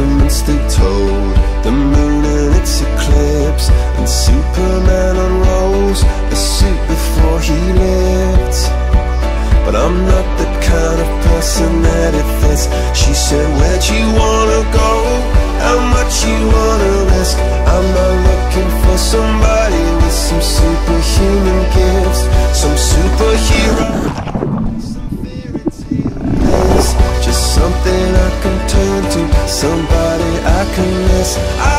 testaments they told, the moon and its eclipse, and Superman unrolls a suit before he lived. But I'm not the kind of person that it fits. She said, Where'd you wanna go? How much you wanna somebody I can miss. I